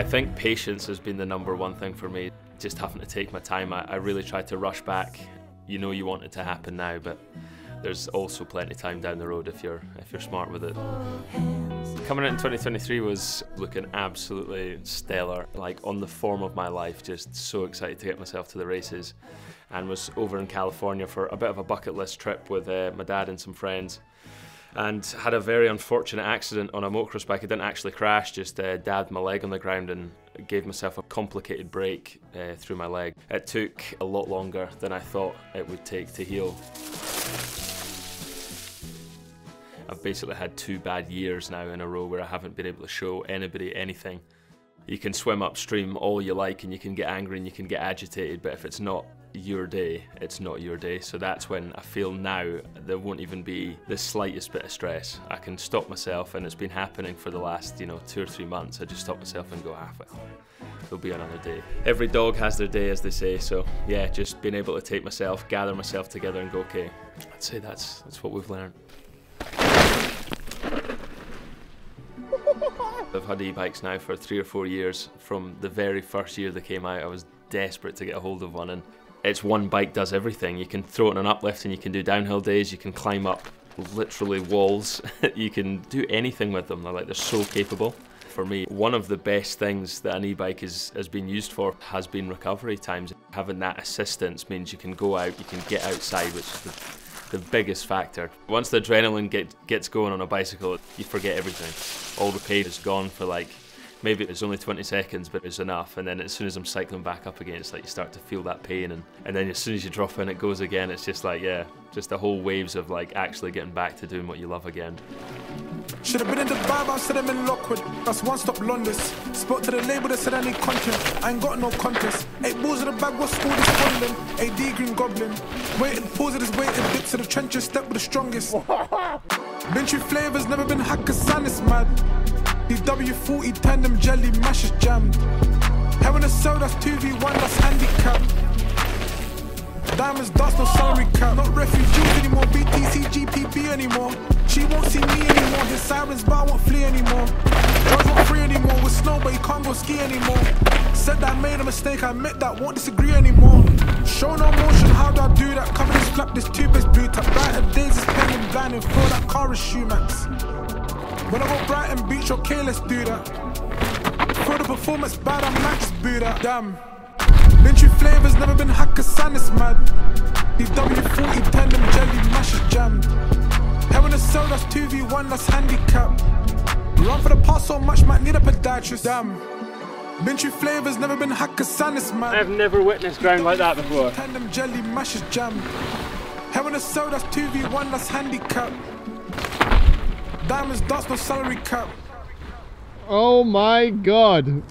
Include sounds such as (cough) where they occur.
I think patience has been the number one thing for me. Just having to take my time. I, I really tried to rush back. You know you want it to happen now, but there's also plenty of time down the road if you're if you're smart with it. Coming out in 2023 was looking absolutely stellar, like on the form of my life. Just so excited to get myself to the races, and was over in California for a bit of a bucket list trip with uh, my dad and some friends and had a very unfortunate accident on a motocross bike. I didn't actually crash, just uh, dabbed my leg on the ground and gave myself a complicated break uh, through my leg. It took a lot longer than I thought it would take to heal. I've basically had two bad years now in a row where I haven't been able to show anybody anything. You can swim upstream all you like and you can get angry and you can get agitated, but if it's not your day, it's not your day. So that's when I feel now there won't even be the slightest bit of stress. I can stop myself, and it's been happening for the last, you know, two or three months. I just stop myself and go, ah, well, there'll be another day. Every dog has their day, as they say. So yeah, just being able to take myself, gather myself together, and go, okay, I'd say that's that's what we've learned. I've had e-bikes now for three or four years. From the very first year they came out, I was desperate to get a hold of one, and it's one bike does everything. You can throw it on an uplift and you can do downhill days, you can climb up literally walls, (laughs) you can do anything with them. They're like they're so capable. For me, one of the best things that an e-bike has been used for has been recovery times. Having that assistance means you can go out, you can get outside, which is the, the biggest factor. Once the adrenaline get, gets going on a bicycle, you forget everything. All the pain is gone for like maybe it's only 20 seconds, but it's enough. And then as soon as I'm cycling back up again, it's like you start to feel that pain. And, and then as soon as you drop in, it goes again. It's just like, yeah, just the whole waves of like actually getting back to doing what you love again. Should have been in the vibe, I said I'm in Lockwood. That's one stop London. Spoke to the label that said I need content. I ain't got no contest. Eight balls in the bag, what school is funding? AD Green Goblin. Waiting, pause it is waiting. Dips to the trenches, step with the strongest. (laughs) been through flavors, never been hackers, and it's mad. DW40 tandem jelly mash is jammed. Having a cell that's 2v1, that's handicap. Diamonds, dust, no salary cap. Not refugees anymore, BTC, GPB anymore. She won't see me anymore. His sirens, but I won't flee anymore. Drugs not free anymore. With snow, but you can't go ski anymore. Said that I made a mistake, I admit that, won't disagree anymore. Show no motion, how do I do that? Cover this flap, this tube is blue tap. Brighter days is penning, blinding, throw that car shoe max. When I go Brighton Beach, okay, let's do that. For the performance bad, I might just boo that. Damn. Been flavors, never been hacker, sun is mad. DW40 tandem jelly mash is jammed. Having a cell that's 2v1, that's handicap. Run for the pass so much, might need a podiatrist. Damn. Been flavors, never been hacker, sun is mad. I've never witnessed ground like that before. Tandem jelly mash is jammed. Having a cell that's 2v1, that's handicap. Diamonds, dust, no salary cap. Oh my god.